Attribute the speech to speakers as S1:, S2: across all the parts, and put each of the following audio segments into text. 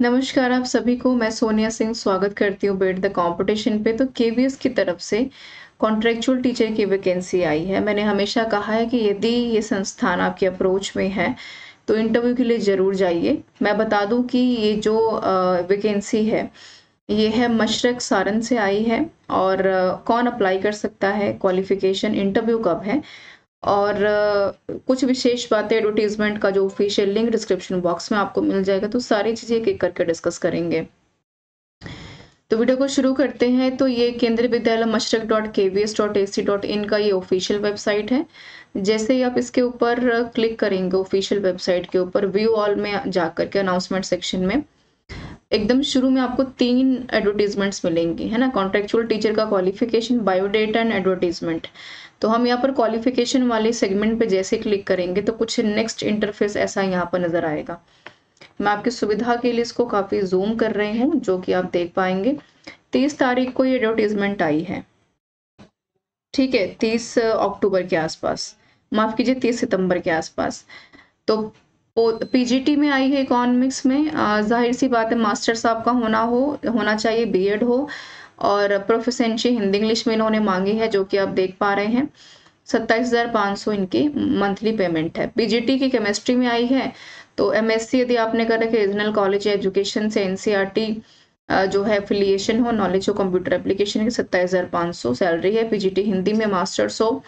S1: नमस्कार आप सभी को, मैं सोनिया सिंह स्वागत करती हूँ बेट द कंपटीशन पे। तो केवीएस की तरफ़ से कॉन्ट्रेक्चुअल टीचर की वैकेंसी आई है। मैंने हमेशा कहा है कि यदि ये संस्थान आपके अप्रोच में है तो इंटरव्यू के लिए ज़रूर जाइए। मैं बता दूँ कि ये जो वैकेंसी है, ये है मशरक सारन से आई है और कौन अप्लाई कर सकता है? क्वालिफिकेशन इंटरव्यू कब है? और कुछ विशेष बातें एडवर्टीजमेंट का जो ऑफिशियल लिंक डिस्क्रिप्शन बॉक्स में आपको मिल जाएगा तो सारी चीज़ें एक एक करके डिस्कस करेंगे। तो वीडियो को शुरू करते हैं तो ये Kendriya Vidyalaya Mashrak dot K V S dot A C dot in का ये ऑफिशियल वेबसाइट है। जैसे ही आप इसके ऊपर क्लिक करेंगे ऑफिशियल वेबसाइट के ऊपर व्यू ऑल में जाकर के अनाउंसमेंट सेक्शन में, एकदम शुरू में आपको तीन एडवर्टीजमेंट्स मिलेंगी, है ना? कॉन्ट्रेक्चुअल टीचर का क्वालिफिकेशन बायोडेटा एंड एडवर्टीजमेंट तो हम यहाँ पर क्वालिफिकेशन वाले सेगमेंट पे जैसे क्लिक करेंगे तो कुछ नेक्स्ट इंटरफेस ऐसा यहाँ पर नज़र आएगा। मैं आपकी सुविधा के लिए इसको काफ़ी जूम कर रही हूँ, जो कि आप देख पाएँगे। तीस तारीख को ये एडवर्टीजमेंट आई है। ठीक है, तीस अक्टूबर के आसपास। माफ़ कीजिए, तीस सितंबर के आसपास। तो पीजीटी में आई है इकोनॉमिक्स में। ज़ाहिर सी बात है मास्टर साहब का होना हो, होना चाहिए बीएड हो। और प्रोफेसेंसी हिंदी इंग्लिश में इन्होंने मांगी है, जो कि आप देख पा रहे हैं। सत्ताईस हज़ार पाँच सौ इनकी मंथली पेमेंट है। पीजीटी की केमिस्ट्री में आई है तो एमएससी यदि आपने कर रखे रीजनल कॉलेज एजुकेशन से एनसीईआरटी जो है एफिलिएशन हो नॉलेज हो कंप्यूटर एप्लीकेशन की सत्ताईस हज़ार सौ सैलरी है। पीजीटी हिंदी में मास्टर्स हो।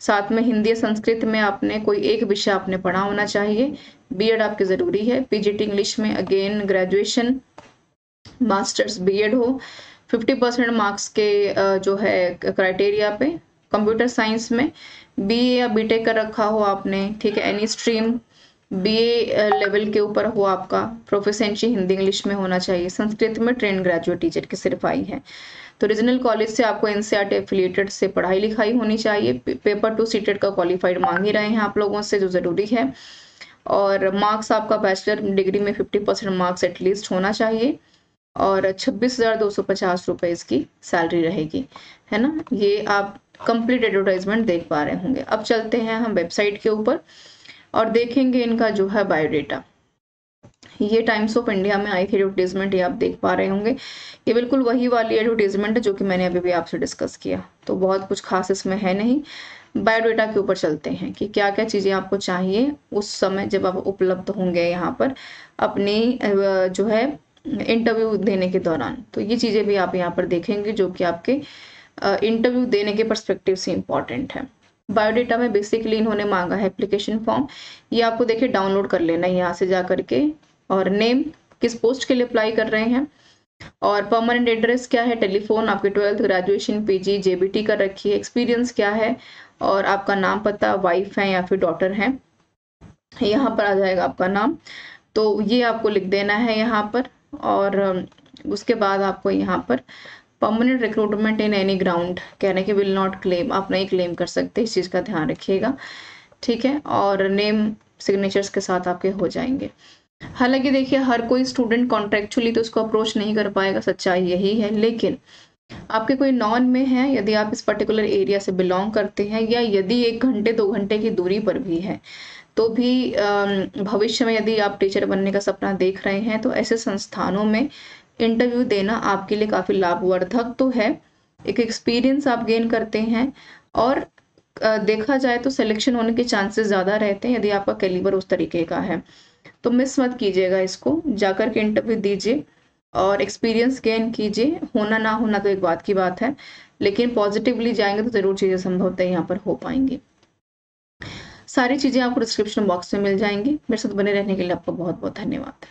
S1: साथ में हिंदी या संस्कृत में आपने कोई एक विषय आपने पढ़ा होना चाहिए। बीएड आपके ज़रूरी है। पीजीटी इंग्लिश में अगेन ग्रेजुएशन मास्टर्स बीएड हो। 50 परसेंट मार्क्स के जो है, क्राइटेरिया पे, कंप्यूटर साइंस में। बीए या बीटेक कर रखा हो आपने, ठीक है एनी स्ट्रीम बीए लेवल के ऊपर हो आपका प्रोफेसेंसी हिंदी इंग्लिश में होना चाहिए। संस्कृत में ट्रेन ग्रेजुएट टीचर की सिर्फ़ आई है। तो रीजनल कॉलेज से आपको एनसीआर एफिलिएटेड से पढ़ाई लिखाई होनी चाहिए। पेपर टू सीटेड का क्वालिफाइड मांग ही रहे हैं आप लोगों से, जो ज़रूरी है। और मार्क्स आपका बैचलर डिग्री में 50 परसेंट मार्क्स एटलीस्ट होना चाहिए। और छब्बीस हज़ार दो सौ पचास रुपए इसकी सैलरी रहेगी, है ना? ये आप कंप्लीट एडवर्टाइजमेंट देख पा रहे होंगे। अब चलते हैं हम वेबसाइट के ऊपर और देखेंगे इनका जो है बायोडेटा ये टाइम्स ऑफ़ इंडिया में आई थी एडवर्टीजमेंट ये आप देख पा रहे होंगे। ये बिल्कुल वही वाली एडवर्टीजमेंट है जो कि मैंने अभी भी आपसे डिस्कस किया। तो बहुत कुछ खास इसमें है नहीं। बायोडेटा के ऊपर चलते हैं कि क्या क्या चीज़ें आपको चाहिए उस समय जब आप उपलब्ध होंगे यहाँ पर। अपनी जो है इंटरव्यू देने के दौरान। तो ये चीज़ें भी आप यहाँ पर देखेंगे जो कि आपके इंटरव्यू देने के परस्पेक्टिव से इंपॉर्टेंट है। बायोडेटा में बेसिकली इन्होंने मांगा है एप्लीकेशन फॉर्म ये आपको देखिए डाउनलोड कर लेना है यहाँ से जा करके और नेम किस पोस्ट के लिए अप्लाई कर रहे हैं। और परमानेंट एड्रेस क्या है? टेलीफोन आपके ट्वेल्थ ग्रेजुएशन पीजी जेबीटी कर रखी है। एक्सपीरियंस क्या है? और आपका नाम पता वाइफ है या फिर डॉटर है। यहाँ पर आ जाएगा आपका नाम। तो ये आपको लिख देना है यहाँ पर। और उसके बाद आपको यहाँ पर permanent recruitment in any ground कहने के विल नॉट क्लेम आप नहीं क्लेम कर सकते, इस चीज़ का ध्यान रखिएगा, ठीक है? और नेम सिग्नेचर्स के साथ आपके हो जाएँगे। हालाँकि देखिए, हर कोई स्टूडेंट कॉन्ट्रेक्चुअली तो उसको अप्रोच नहीं कर पाएगा, सच्चाई यही है, लेकिन आपके कोई नॉन में है, यदि आप इस पर्टिकुलर एरिया से बिलोंग करते हैं या यदि एक घंटे, दो घंटे की दूरी पर भी है तो भी भविष्य में यदि आप टीचर बनने का सपना देख रहे हैं तो ऐसे संस्थानों में इंटरव्यू देना आपके लिए काफ़ी लाभवर्धक तो है। एक एक्सपीरियंस आप गेन करते हैं और देखा जाए तो सिलेक्शन होने के चांसेस ज़्यादा रहते हैं यदि आपका कैलिबर उस तरीके का है। तो मिस मत कीजिएगा इसको, जाकर के इंटरव्यू दीजिए। और एक्सपीरियंस गेन कीजिए। होना ना होना तो एक बात की बात है, लेकिन पॉजिटिवली जाएँगे तो ज़रूर चीज़ें संभवतः यहाँ पर हो पाएँगी। सारी चीज़ें आपको डिस्क्रिप्शन बॉक्स में मिल जाएँगी। मेरे साथ बने रहने के लिए आपका बहुत बहुत धन्यवाद।